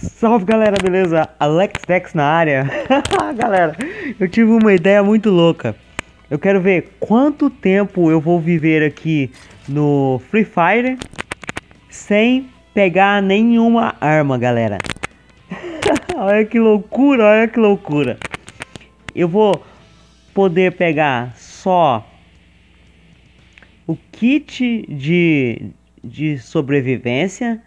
Salve galera, beleza? Alex Tex na área. galera, eu tive uma ideia muito louca. Eu quero ver quanto tempo eu vou viver aqui no Free Fire sem pegar nenhuma arma, galera. olha que loucura, olha que loucura. Eu vou poder pegar só o kit de, de sobrevivência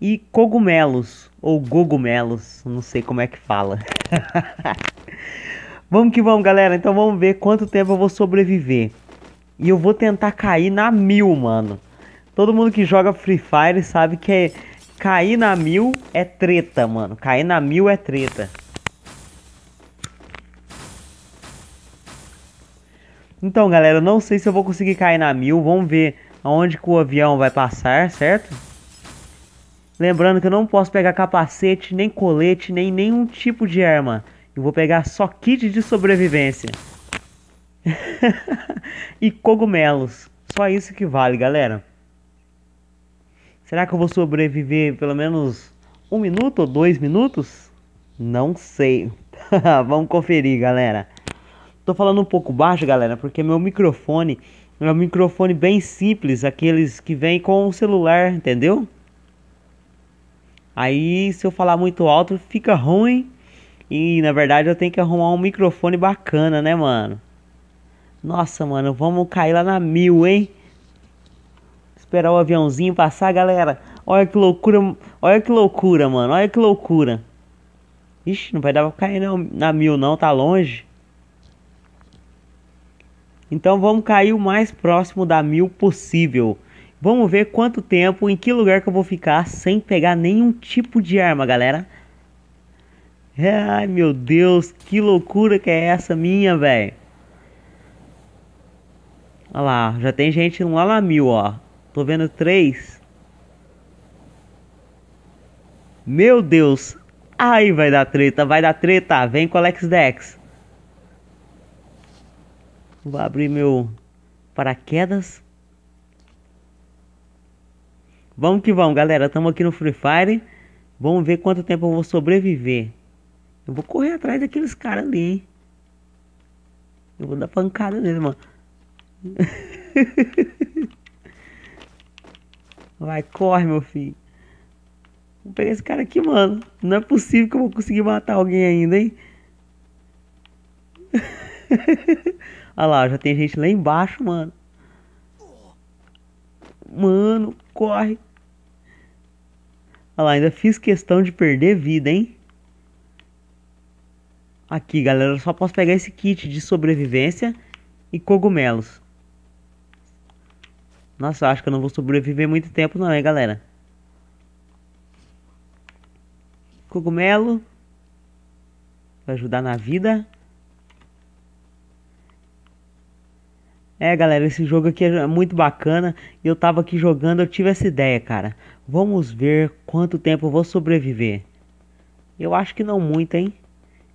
e cogumelos ou gogumelos, não sei como é que fala. vamos que vamos, galera. Então vamos ver quanto tempo eu vou sobreviver. E eu vou tentar cair na mil, mano. Todo mundo que joga Free Fire sabe que é, cair na mil é treta, mano. Cair na mil é treta. Então, galera, eu não sei se eu vou conseguir cair na mil. Vamos ver aonde que o avião vai passar, certo? Lembrando que eu não posso pegar capacete, nem colete, nem nenhum tipo de arma. Eu vou pegar só kit de sobrevivência. e cogumelos. Só isso que vale, galera. Será que eu vou sobreviver pelo menos um minuto ou dois minutos? Não sei. Vamos conferir, galera. Tô falando um pouco baixo, galera, porque meu microfone é um microfone bem simples, aqueles que vem com o celular, entendeu? Aí se eu falar muito alto fica ruim. E na verdade eu tenho que arrumar um microfone bacana, né, mano? Nossa, mano, vamos cair lá na mil, hein? Esperar o aviãozinho passar, galera. Olha que loucura, olha que loucura, mano. Olha que loucura. Ixi, não vai dar pra cair na mil não, tá longe. Então vamos cair o mais próximo da mil possível. Vamos ver quanto tempo, em que lugar que eu vou ficar sem pegar nenhum tipo de arma, galera. Ai, meu Deus, que loucura que é essa minha, velho. Olha lá, já tem gente lá na mil, ó. Tô vendo três. Meu Deus. Ai, vai dar treta, vai dar treta. Vem com o Alex Dex. Vou abrir meu paraquedas. Vamos que vamos, galera. Estamos aqui no Free Fire. Vamos ver quanto tempo eu vou sobreviver. Eu vou correr atrás daqueles caras ali, hein? Eu vou dar pancada nele, mano. Vai, corre, meu filho. Vou pegar esse cara aqui, mano. Não é possível que eu vou conseguir matar alguém ainda, hein? Olha lá, já tem gente lá embaixo, mano. Mano, corre. Olha lá, ainda fiz questão de perder vida, hein? Aqui, galera, eu só posso pegar esse kit de sobrevivência e cogumelos. Nossa, acho que eu não vou sobreviver muito tempo não, hein, galera? Cogumelo. Vai ajudar na vida. É, galera, esse jogo aqui é muito bacana. Eu tava aqui jogando, eu tive essa ideia, cara. Vamos ver quanto tempo eu vou sobreviver. Eu acho que não muito, hein?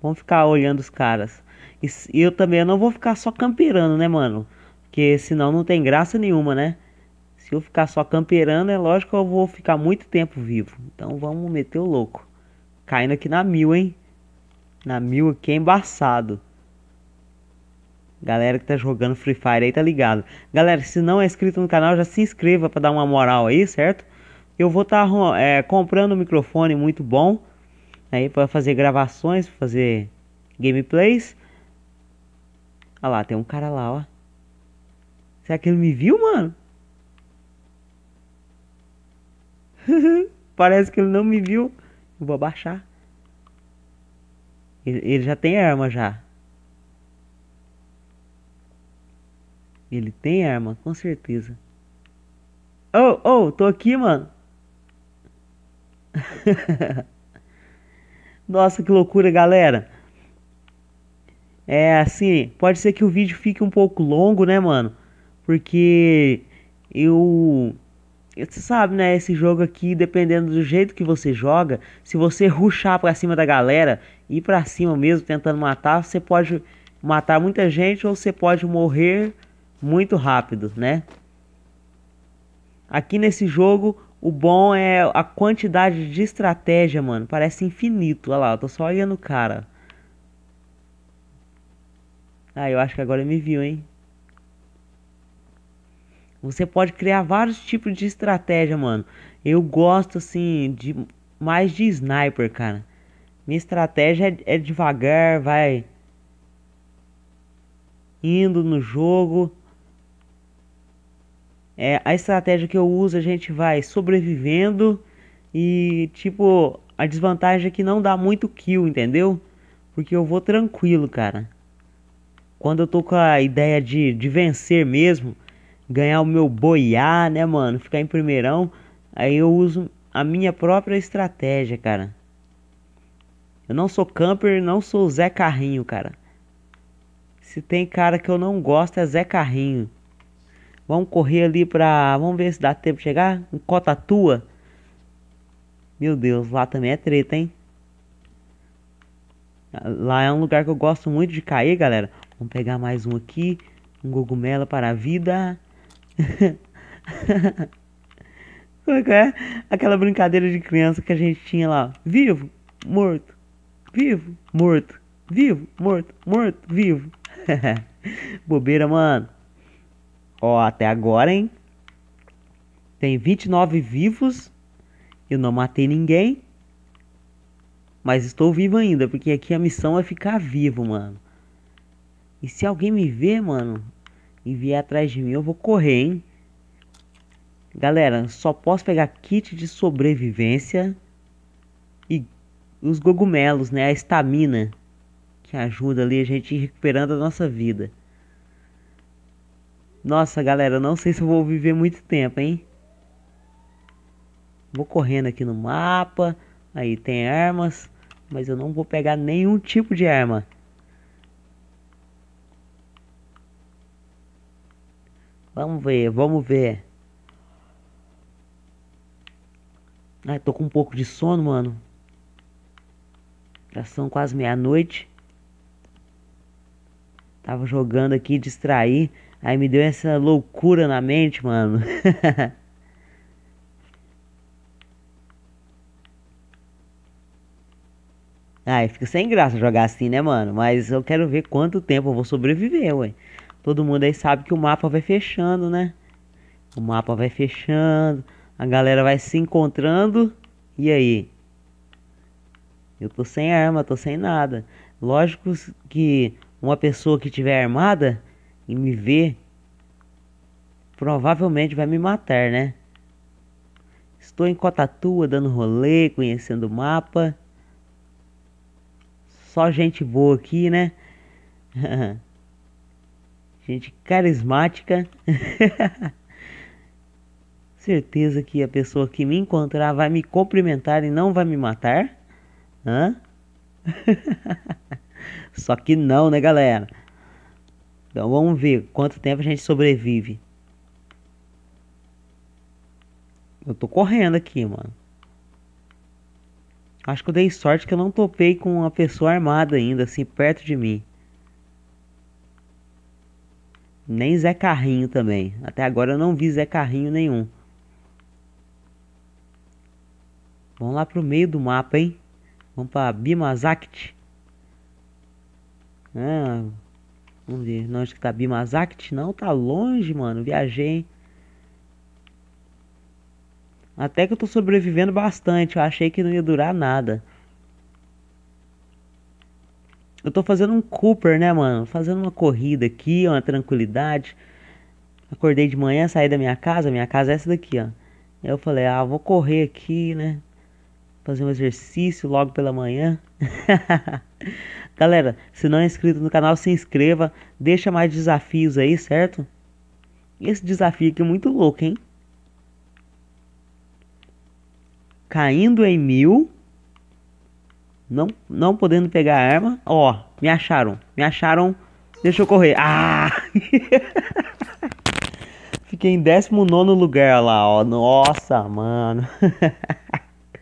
Vamos ficar olhando os caras. E eu também não vou ficar só camperando, né, mano? Porque senão não tem graça nenhuma, né? Se eu ficar só camperando, é lógico que eu vou ficar muito tempo vivo. Então vamos meter o louco. Caindo aqui na mil, hein? Na mil aqui é embaçado. Galera que tá jogando Free Fire aí tá ligado. Galera, se não é inscrito no canal, já se inscreva para dar uma moral aí, certo? Eu vou estar tá, é, comprando um microfone muito bom aí para fazer gravações, fazer gameplays. Olha lá, tem um cara lá, ó. Será que ele me viu, mano? Parece que ele não me viu. Vou abaixar. Ele, ele já tem arma já. Ele tem arma, com certeza. Oh, oh, tô aqui, mano. Nossa, que loucura, galera. É assim, pode ser que o vídeo fique um pouco longo, né, mano? Porque eu você sabe, né, esse jogo aqui, dependendo do jeito que você joga, se você ruxar pra cima da galera, ir pra cima mesmo tentando matar, você pode matar muita gente ou você pode morrer muito rápido, né? Aqui nesse jogo, O bom é a quantidade de estratégia, mano. Parece infinito. Olha lá, eu tô só olhando o cara. Ah, eu acho que agora ele me viu, hein? Você pode criar vários tipos de estratégia, mano. Eu gosto, assim, de mais de sniper, cara. Minha estratégia é, é devagar, vai indo no jogo. É, a estratégia que eu uso, a gente vai sobrevivendo e tipo, a desvantagem é que não dá muito kill, entendeu? Porque eu vou tranquilo, cara. Quando eu tô com a ideia de, de vencer mesmo, ganhar o meu boiar, né, mano? Ficar em primeirão, aí eu uso a minha própria estratégia, cara. Eu não sou camper, não sou Zé Carrinho, cara. Se tem cara que eu não gosto é Zé Carrinho. Vamos correr ali pra. Vamos ver se dá tempo de chegar. Em Cotatua. Meu Deus, lá também é treta, hein? Lá é um lugar que eu gosto muito de cair, galera. Vamos pegar mais um aqui. Um cogumelo para a vida. Como é que é? Aquela brincadeira de criança que a gente tinha lá. Vivo, morto, vivo, morto, vivo, morto, morto, vivo. Bobeira, mano. Ó, até agora, hein? Tem 29 vivos. Eu não matei ninguém. Mas estou vivo ainda, porque aqui a missão é ficar vivo, mano. E se alguém me ver, mano, e vier atrás de mim, eu vou correr, hein? Galera, só posso pegar kit de sobrevivência e os cogumelos, né? A estamina que ajuda ali a gente recuperando a nossa vida. Nossa, galera, não sei se eu vou viver muito tempo, hein? Vou correndo aqui no mapa. Aí tem armas, mas eu não vou pegar nenhum tipo de arma. Vamos ver, vamos ver. Ai, tô com um pouco de sono, mano. Já são quase meia-noite. Tava jogando aqui, distrair. Aí me deu essa loucura na mente, mano. Ai, fica sem graça jogar assim, né, mano? Mas eu quero ver quanto tempo eu vou sobreviver, ué. Todo mundo aí sabe que o mapa vai fechando, né? O mapa vai fechando, a galera vai se encontrando. E aí? Eu tô sem arma, tô sem nada. Lógico que uma pessoa que tiver armada e me ver, provavelmente vai me matar, né? Estou em Cotatua dando rolê, conhecendo o mapa. Só gente boa aqui, né? gente carismática. Certeza que a pessoa que me encontrar vai me cumprimentar e não vai me matar? Hã? Só que não, né, galera? Então vamos ver quanto tempo a gente sobrevive. Eu tô correndo aqui, mano. Acho que eu dei sorte que eu não topei com uma pessoa armada ainda, assim, perto de mim. Nem Zé Carrinho também. Até agora eu não vi Zé Carrinho nenhum. Vamos lá pro meio do mapa, hein? Vamos pra Bimazakt. Ah, vamos ver. Não, acho que tá Bimazakt. Não, tá longe, mano. Viajei. Até que eu tô sobrevivendo bastante. Eu achei que não ia durar nada. Eu tô fazendo um Cooper, né, mano? Fazendo uma corrida aqui, uma tranquilidade. Acordei de manhã, saí da minha casa. Minha casa é essa daqui, ó. Aí eu falei, ah, vou correr aqui, né? Fazer um exercício logo pela manhã. Galera, se não é inscrito no canal, se inscreva, deixa mais desafios aí, certo? Esse desafio aqui é muito louco, hein? Caindo em mil, não, não podendo pegar arma. Ó, me acharam, me acharam. Deixa eu correr. Ah! Fiquei em 19 lugar lá, ó. Nossa, mano.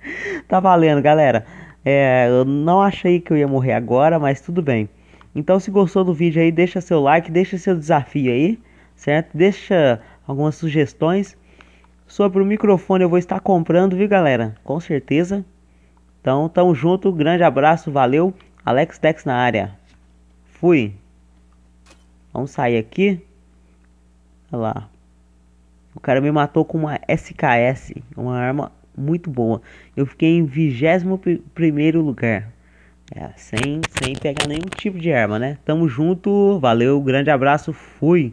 tá valendo, galera. É, eu não achei que eu ia morrer agora, mas tudo bem. Então, se gostou do vídeo aí, deixa seu like, deixa seu desafio aí, certo? Deixa algumas sugestões. Sobre o microfone eu vou estar comprando, viu galera? Com certeza. Então, tamo junto, grande abraço, valeu. Alex Dex na área. Fui. Vamos sair aqui. Olha lá. O cara me matou com uma SKS, uma arma muito boa. Eu fiquei em 21 primeiro lugar. É, sem, sem pegar nenhum tipo de arma, né? Tamo junto, valeu, grande abraço, fui.